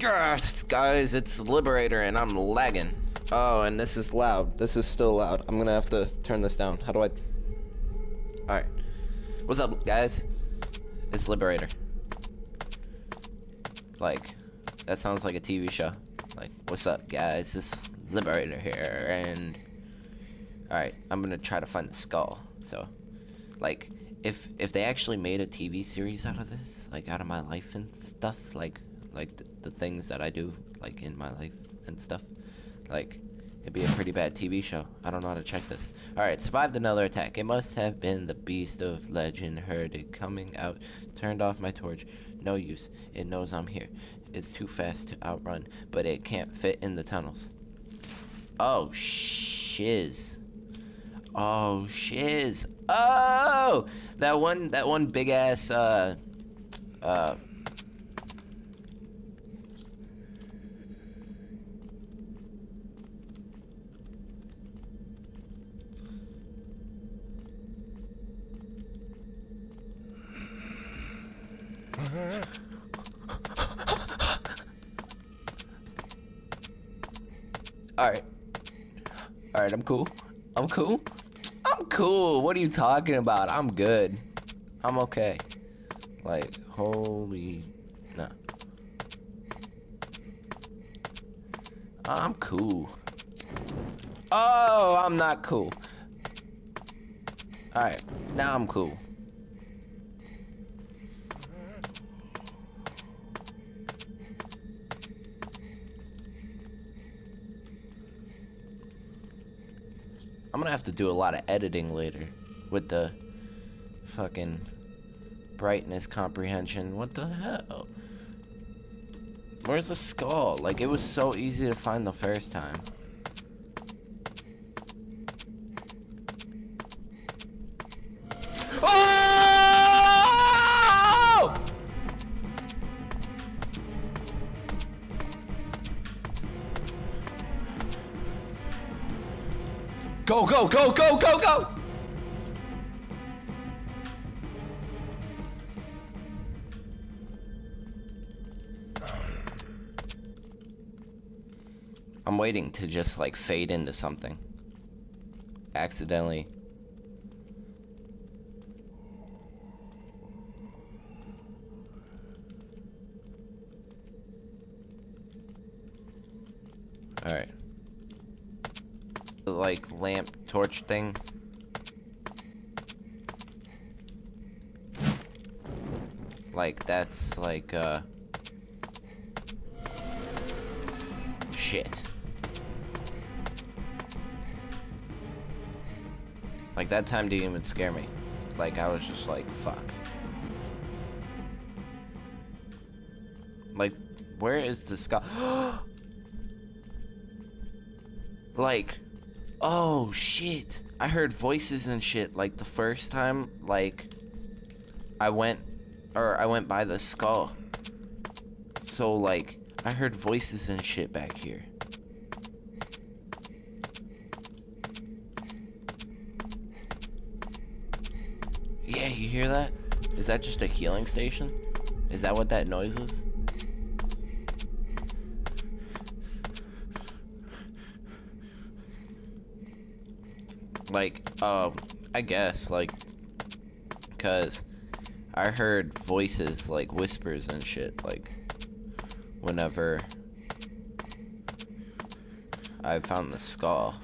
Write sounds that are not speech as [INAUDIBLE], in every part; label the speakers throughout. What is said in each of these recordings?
Speaker 1: Yes, guys, it's Liberator and I'm lagging. Oh, and this is loud. This is still loud. I'm gonna have to turn this down. How do I? Alright. What's up, guys? It's Liberator. Like, that sounds like a TV show. Like, what's up, guys? It's Liberator here, and... Alright, I'm gonna try to find the skull. So, like, if if they actually made a TV series out of this, like out of my life and stuff, like like the, the things that I do, like in my life and stuff, like it'd be a pretty bad TV show. I don't know how to check this. All right, survived another attack. It must have been the beast of legend. Heard it coming out. Turned off my torch. No use. It knows I'm here. It's too fast to outrun, but it can't fit in the tunnels. Oh shiz. Oh shiz. Oh, that one, that one big ass, uh, uh. Alright. Alright, I'm cool. I'm cool. I'm cool. What are you talking about? I'm good. I'm okay. Like, holy... Nah. I'm cool. Oh, I'm not cool. Alright, now I'm cool. I'm gonna have to do a lot of editing later with the fucking brightness comprehension. What the hell? Where's the skull? Like, it was so easy to find the first time. Go, go, go, go, go, go! I'm waiting to just like fade into something. Accidentally. Alright. Like lamp torch thing. Like that's like uh shit. Like that time didn't even scare me. Like I was just like, fuck. Like, where is the skull? [GASPS] like, oh shit. I heard voices and shit like the first time, like, I went, or I went by the skull. So like, I heard voices and shit back here. Yeah, you hear that? Is that just a healing station? Is that what that noise is? Like, um, I guess, like, cause I heard voices, like whispers and shit, like, whenever I found the skull.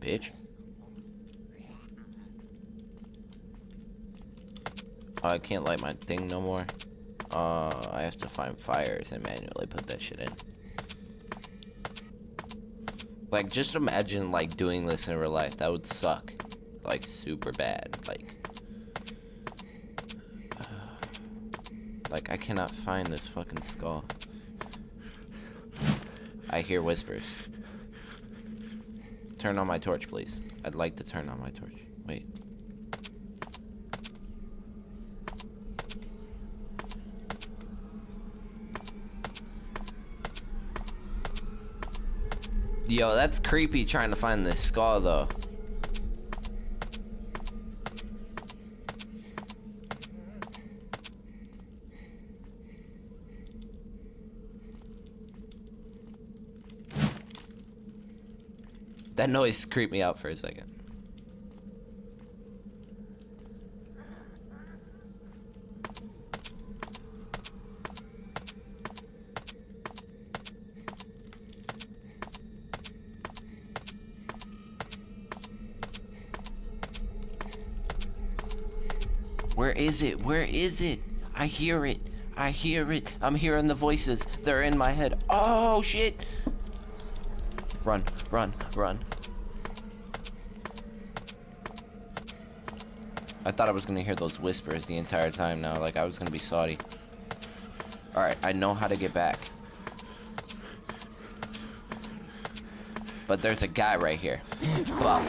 Speaker 1: Bitch. Oh, I can't light my thing no more. Uh, I have to find fires and manually put that shit in. Like, just imagine, like, doing this in real life. That would suck. Like, super bad. Like, [SIGHS] like, I cannot find this fucking skull. I hear whispers. Turn on my torch, please. I'd like to turn on my torch. Yo, that's creepy trying to find this skull, though. That noise creeped me out for a second. Is it? Where is it? I hear it. I hear it. I'm hearing the voices. They're in my head. Oh, shit. Run, run, run. I thought I was gonna hear those whispers the entire time now, like I was gonna be salty. Alright, I know how to get back. But there's a guy right here. Fuck.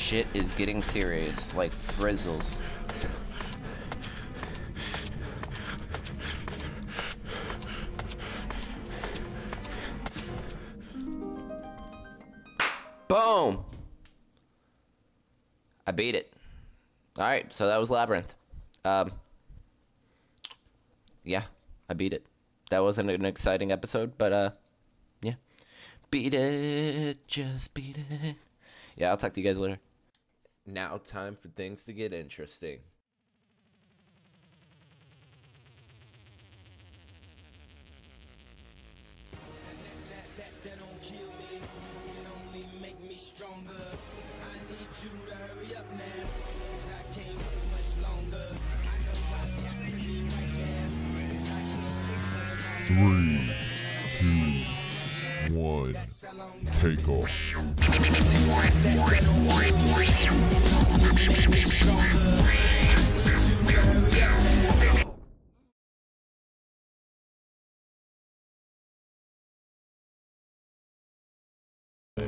Speaker 1: Shit is getting serious, like frizzles. Boom! I beat it. Alright, so that was Labyrinth. Um, yeah, I beat it. That wasn't an exciting episode, but uh, yeah. Beat it, just beat it. Yeah, I'll talk to you guys later. Now, time for things to get interesting.
Speaker 2: Three, two, one, take off.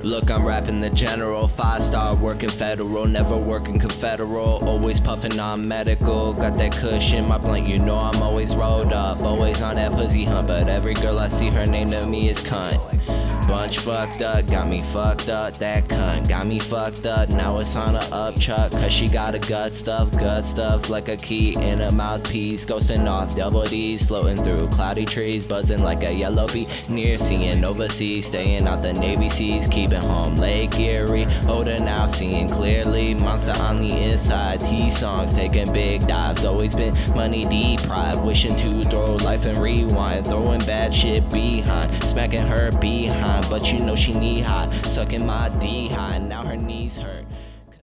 Speaker 1: Look, I'm rapping the general, five star working federal, never working confederal, always puffing on medical. Got that cushion, my blunt, you know I'm always rolled up, always on that pussy hunt. But every girl I see, her name to me is cunt. Bunch fucked up, got me fucked up. That cunt got me fucked up. Now it's on a upchuck, cause she got a gut stuff, gut stuff like a key in a mouthpiece. Ghosting off double D's, floating through cloudy trees, buzzing like a yellow bee. Near seeing overseas, staying out the Navy seas, keeping home Lake Erie. Older now, seeing clearly. Monster on the inside, T songs taking big dives. Always been money deprived, wishing to throw life and rewind. Throwing bad shit behind, smacking her behind. But you know she knee high, sucking my D high. Now her knees hurt.